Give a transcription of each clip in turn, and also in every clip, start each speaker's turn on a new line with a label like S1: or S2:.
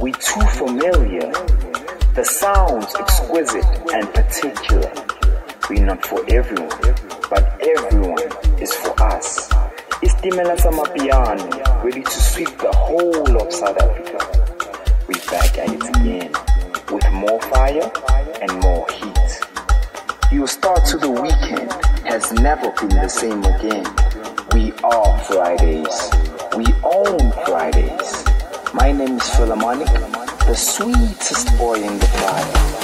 S1: We too familiar. The sounds exquisite and particular. We not for everyone, but everyone is for us. Istimela Samapiano, ready to sweep the whole of South Africa. We back at it again, with more fire and more heat. Your start to the weekend has never been the same again. We are Fridays. We own Fridays. My name is Philharmonic, the sweetest boy in the fire.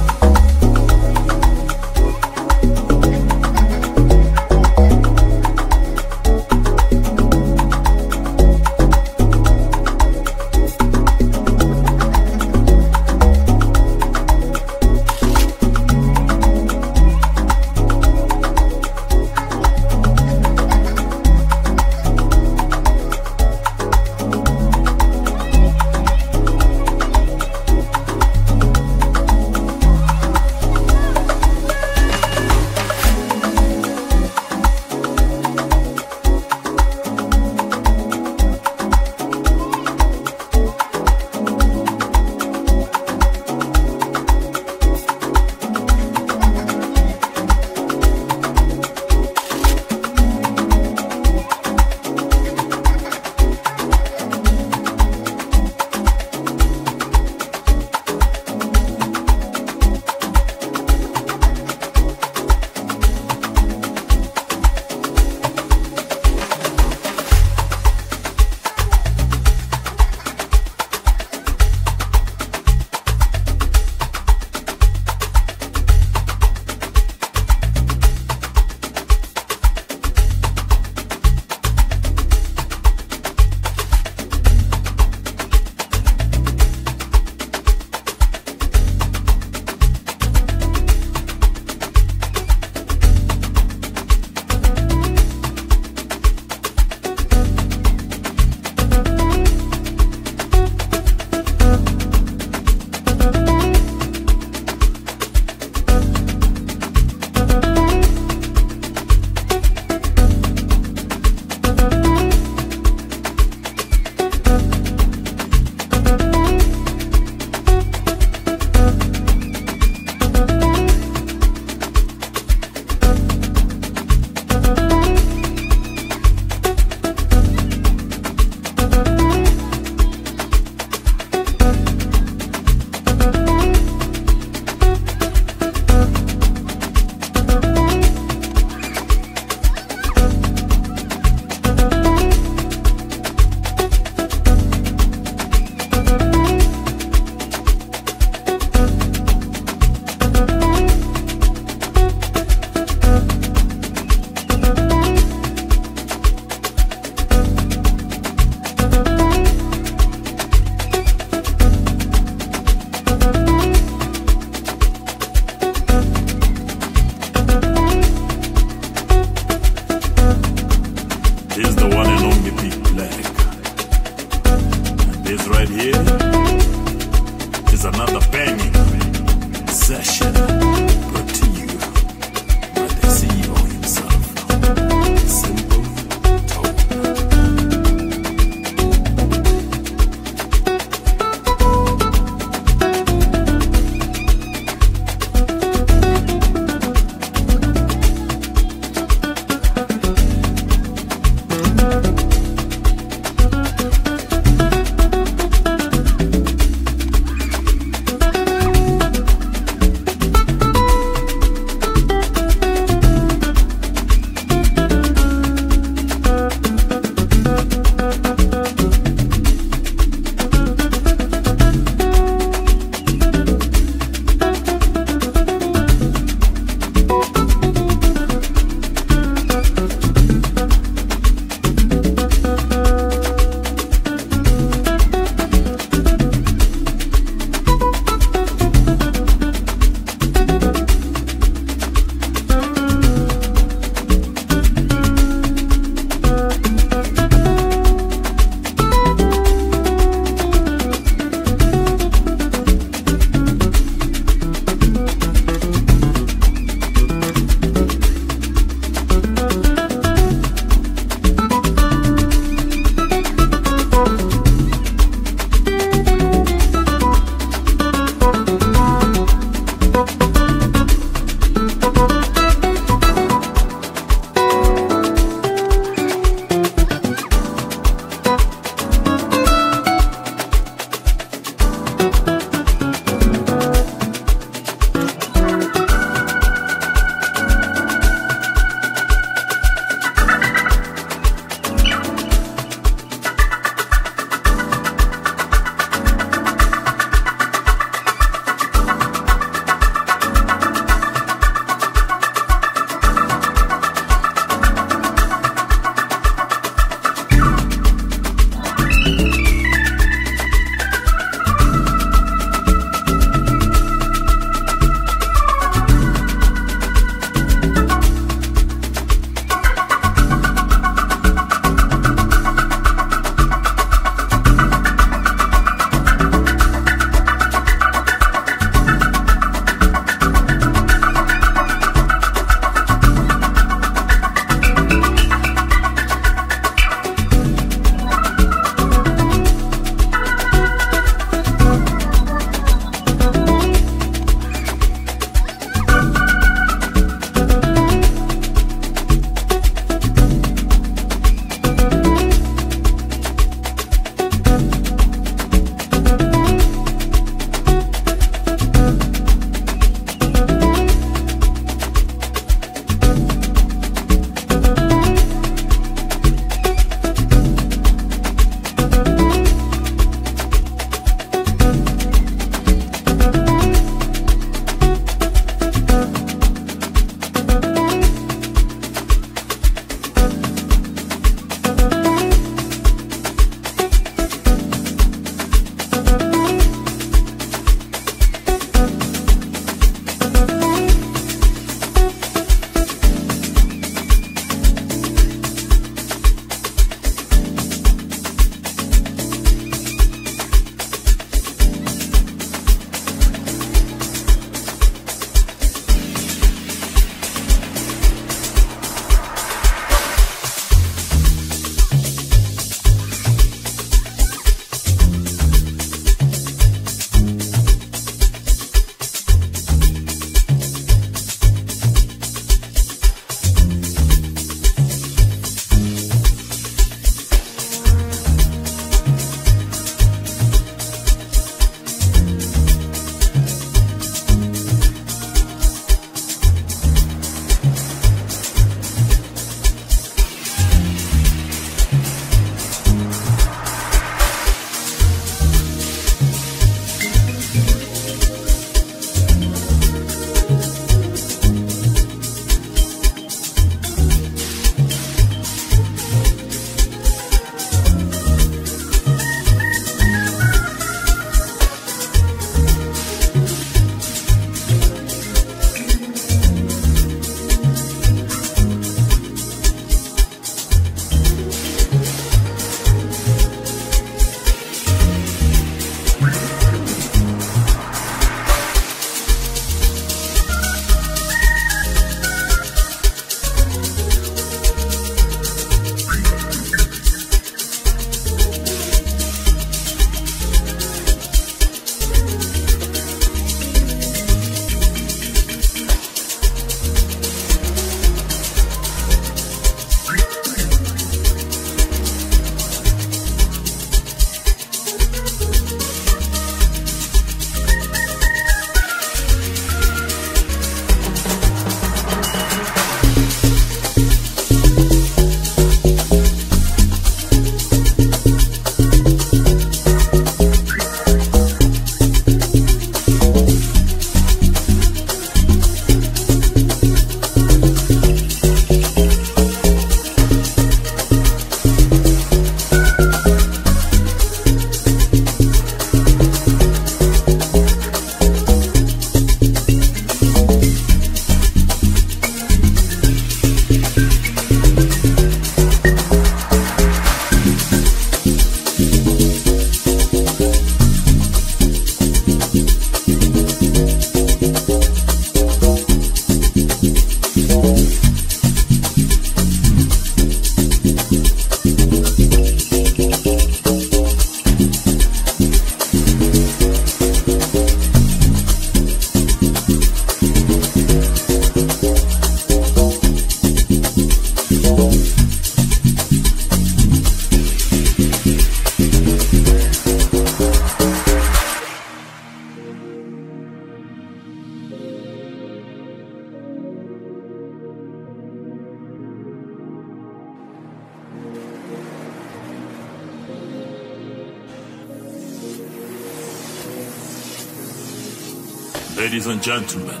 S2: Gentlemen,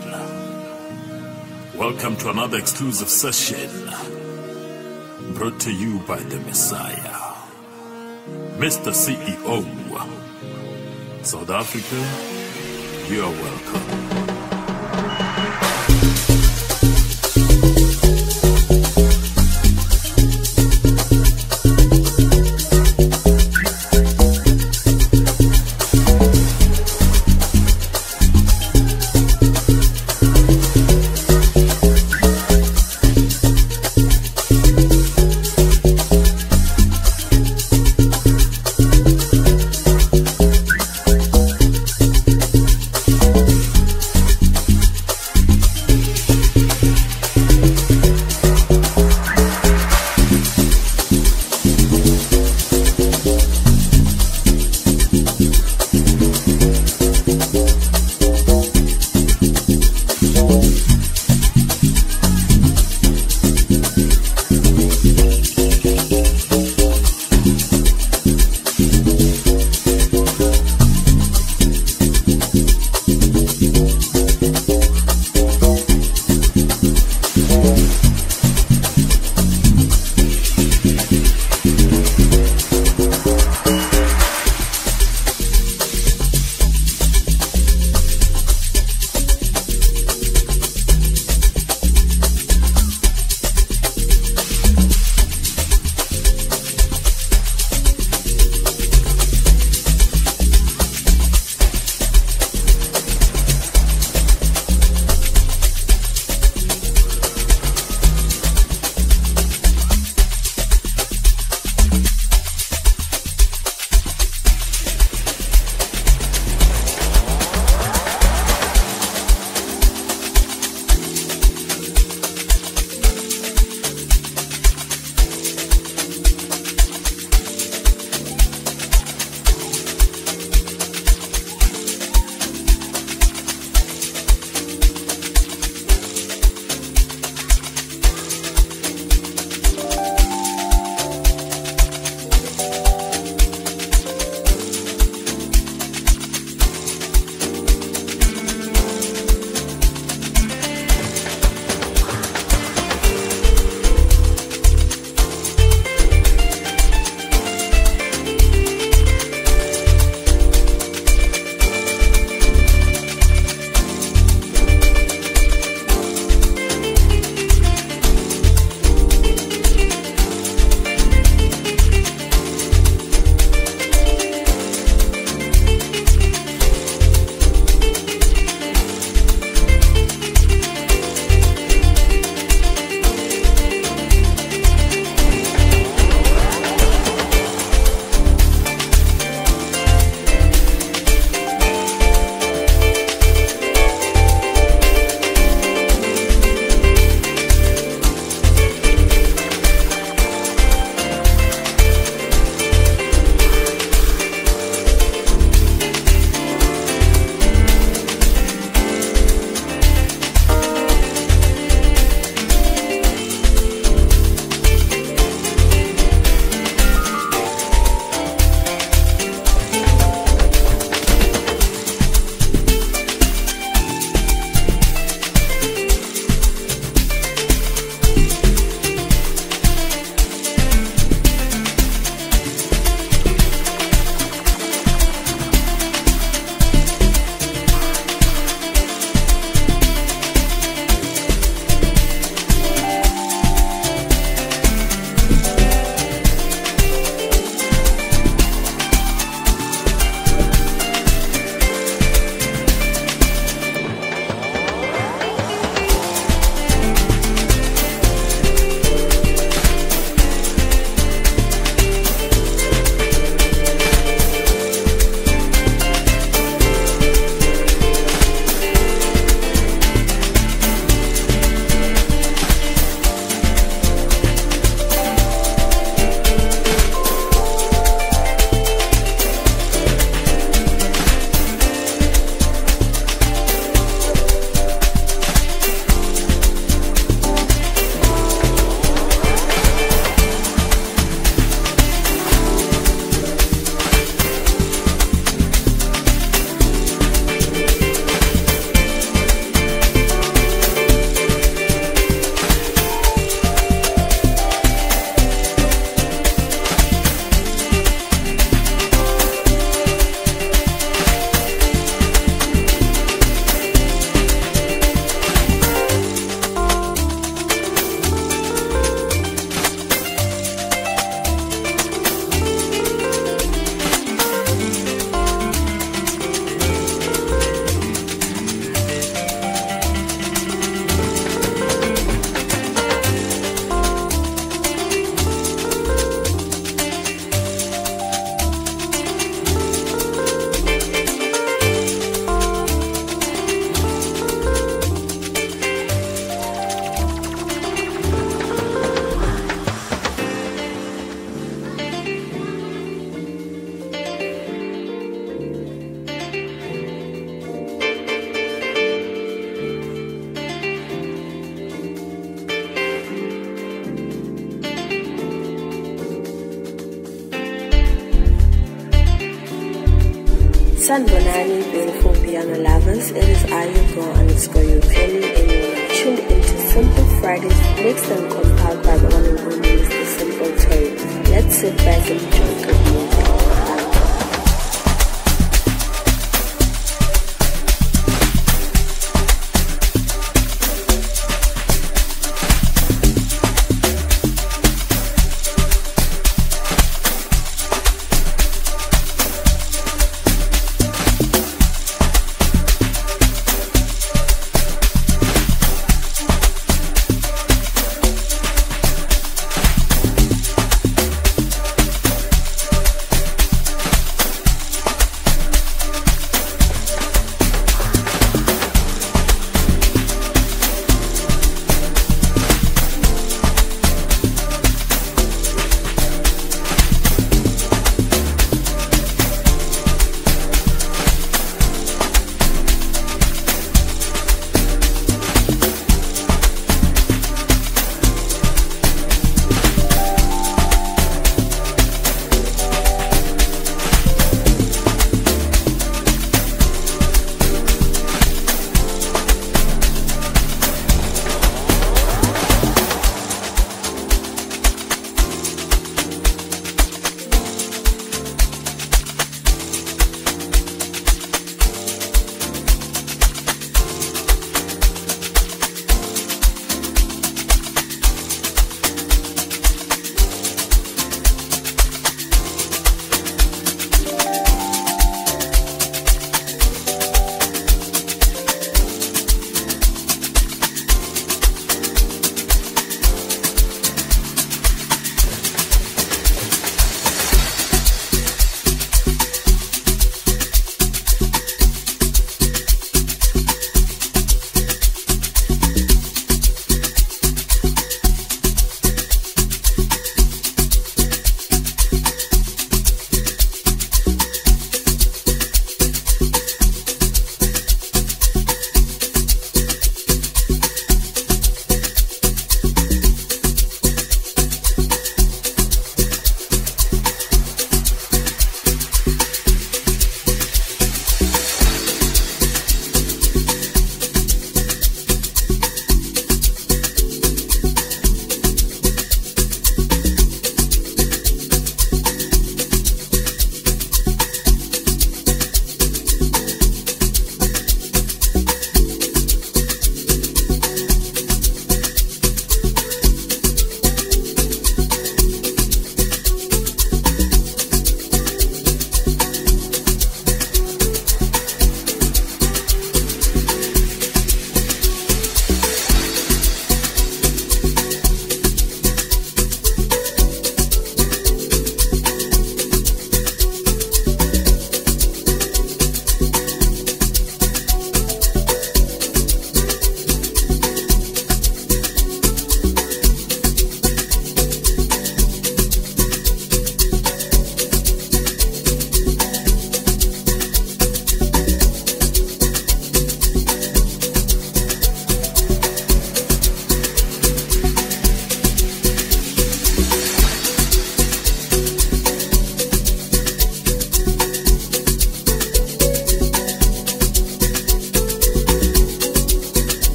S2: welcome to another exclusive session brought to you by the Messiah, Mr. CEO. South Africa, you are welcome.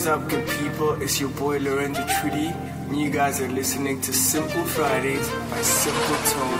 S3: Is
S4: up,
S5: good people? It's your boy Lorenzo Trudy, and you guys are listening to Simple Fridays by Simple Tone.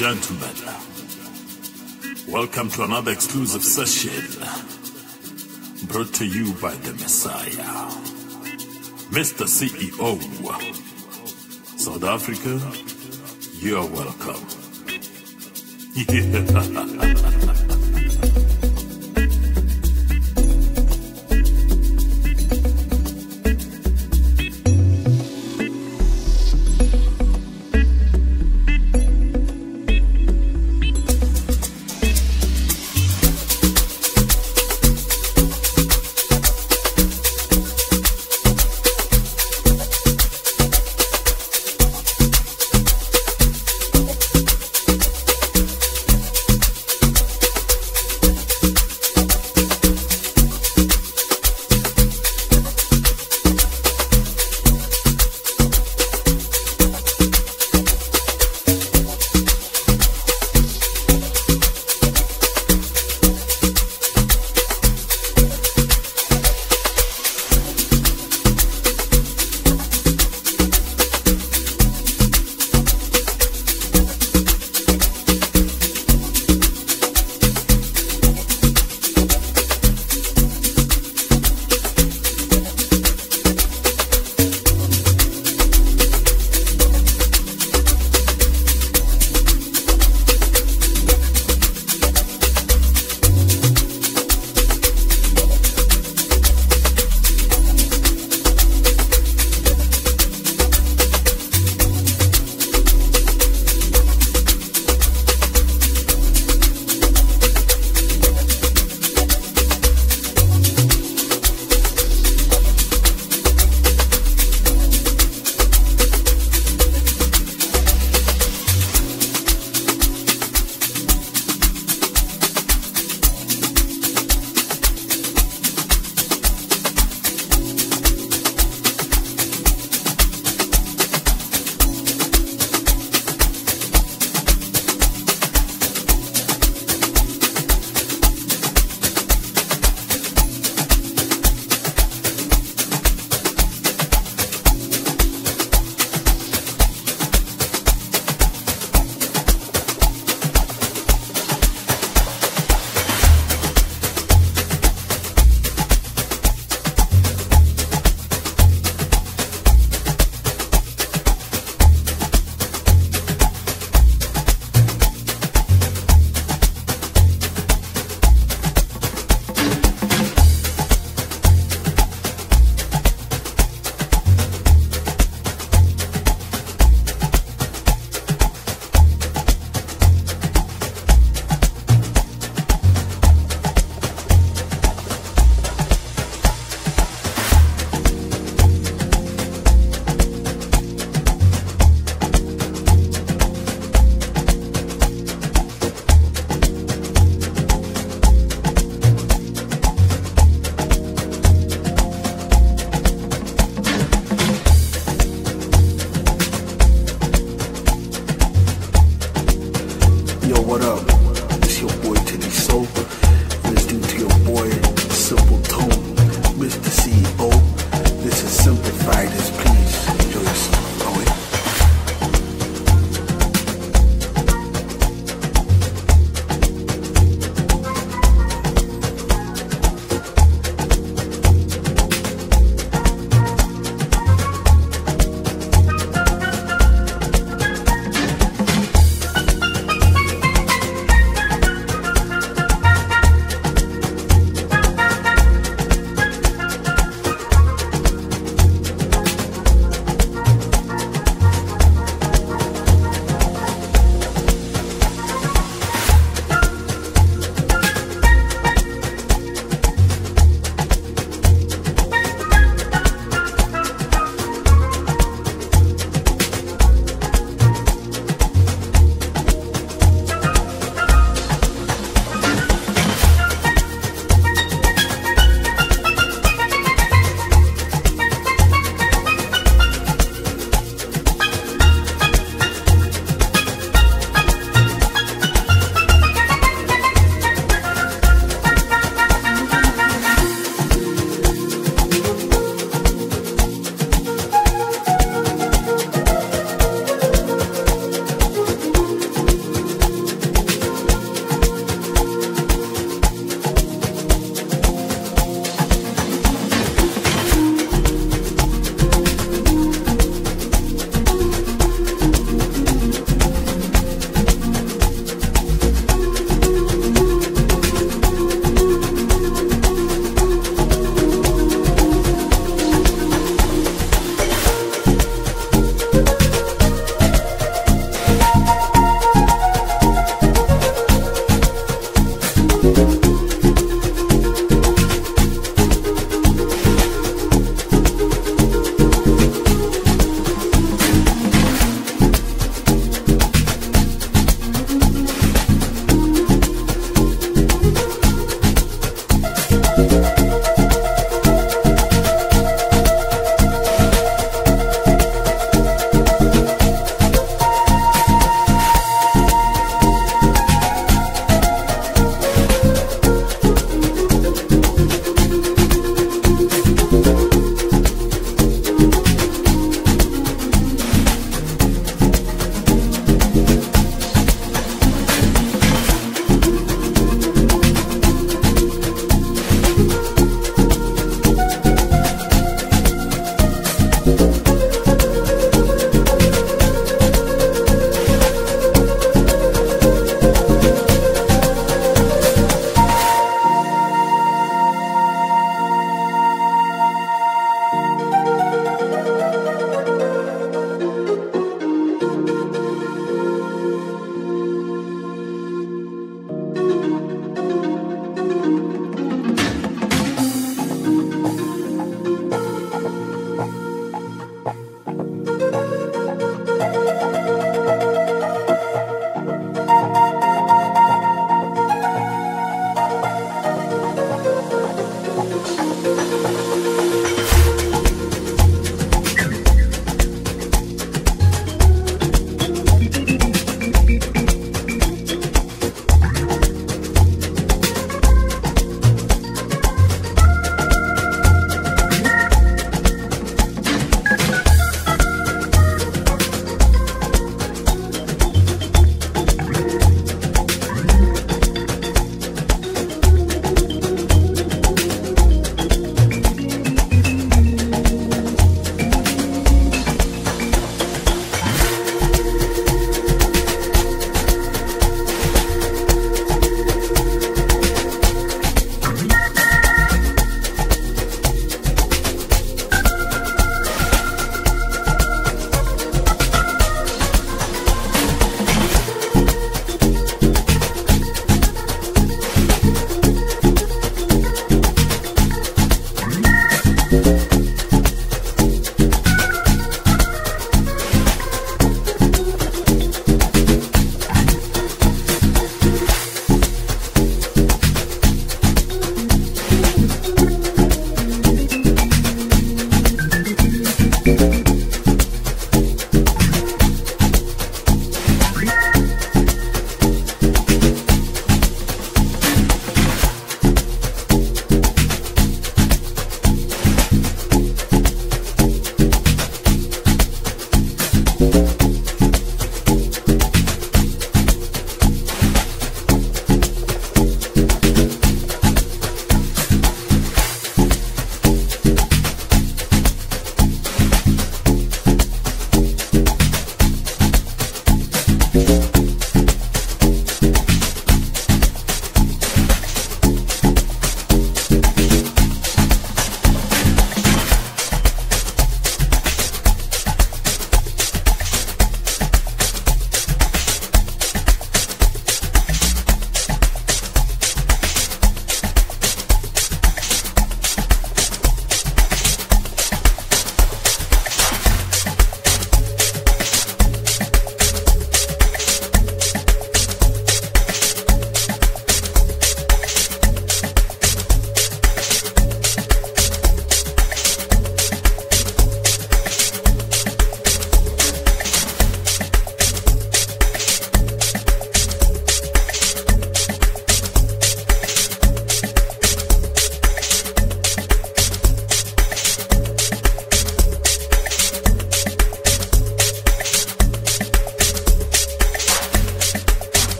S2: Gentlemen, welcome to another exclusive session brought to you by the Messiah, Mr. CEO. South Africa, you're welcome. Yeah.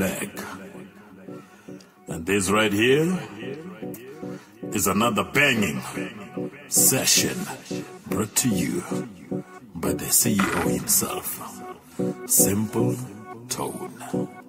S2: Black. And this right here is another banging session brought to you by the CEO himself, Simple Tone.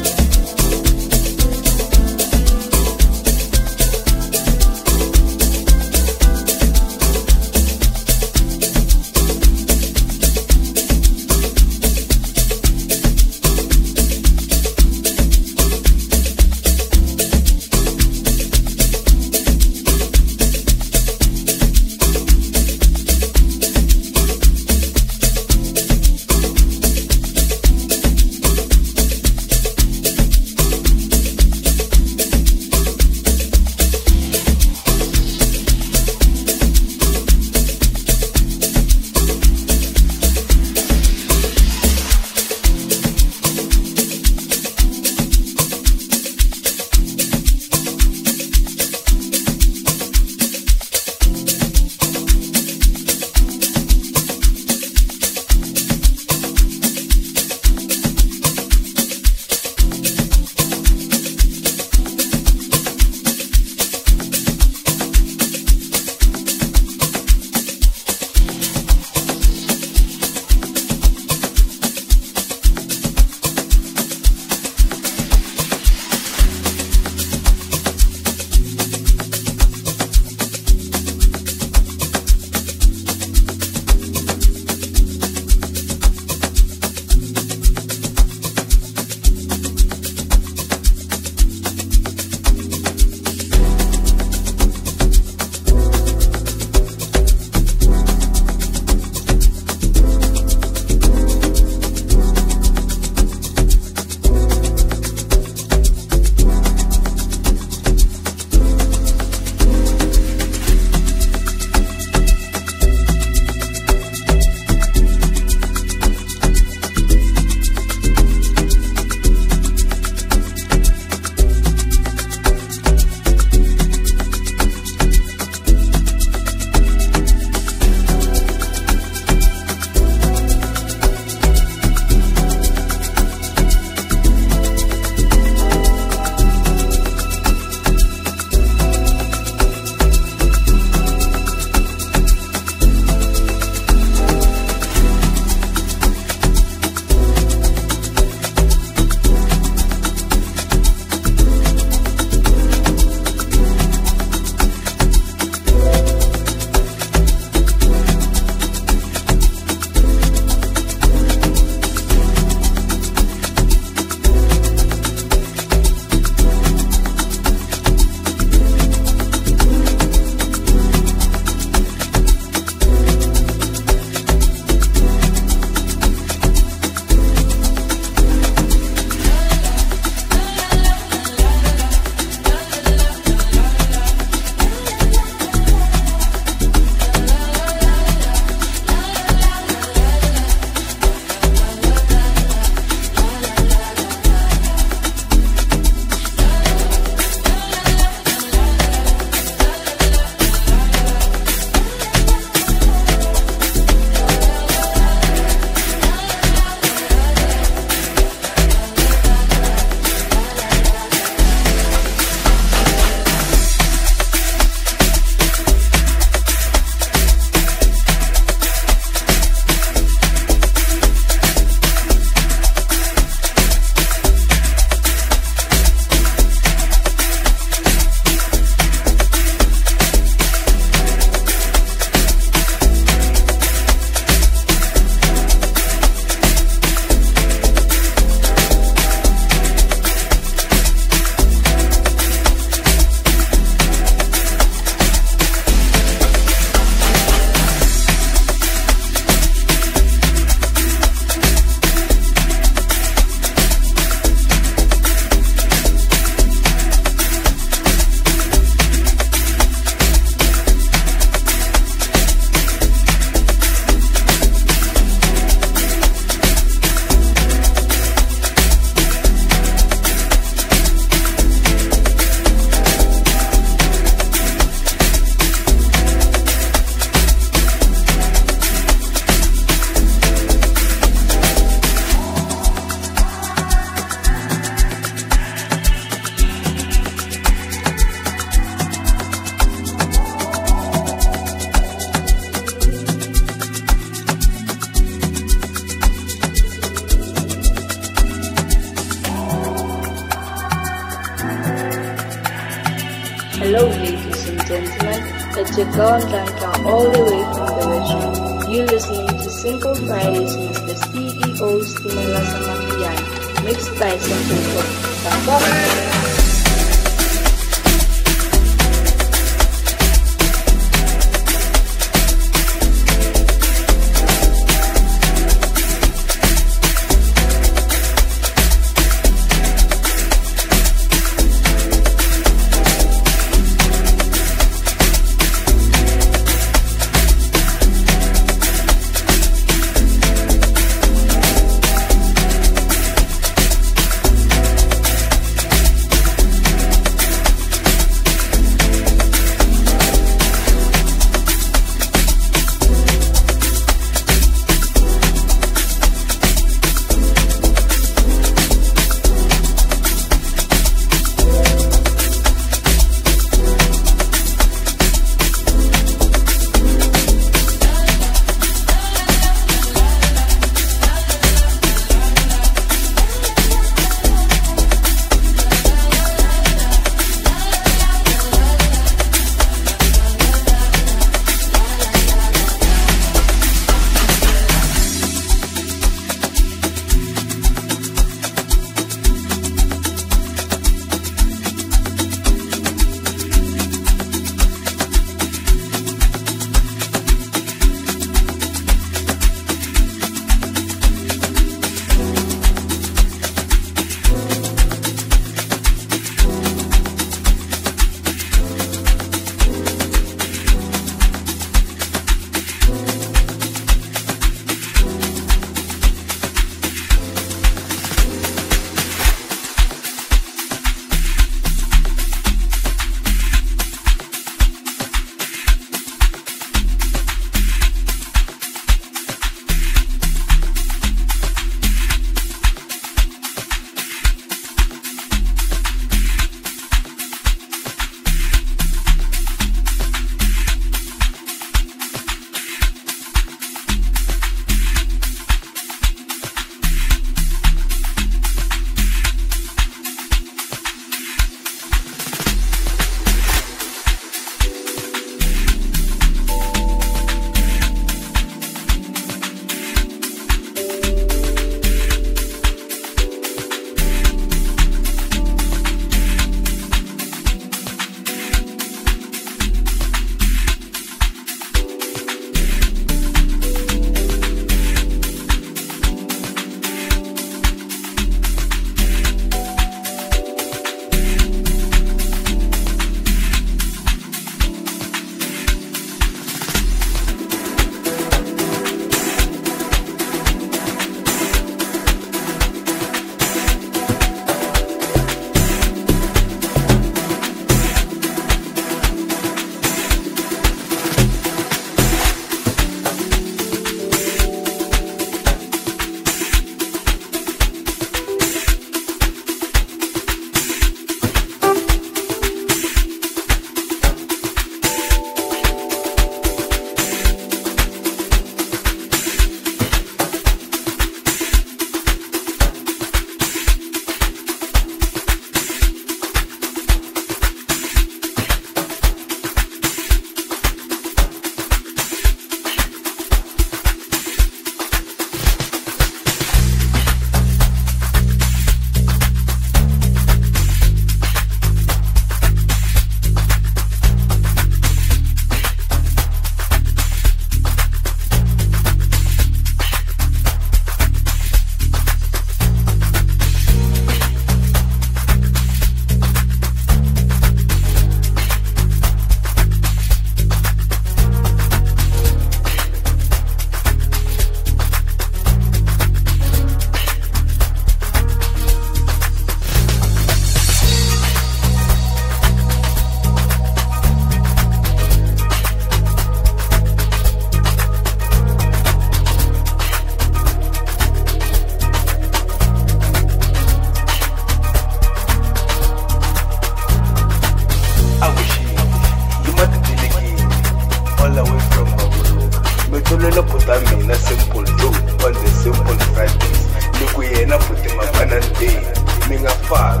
S6: Five,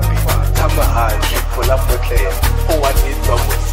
S6: Tamahai, you pull up the
S7: claim. Oh,
S6: I need some owanidwa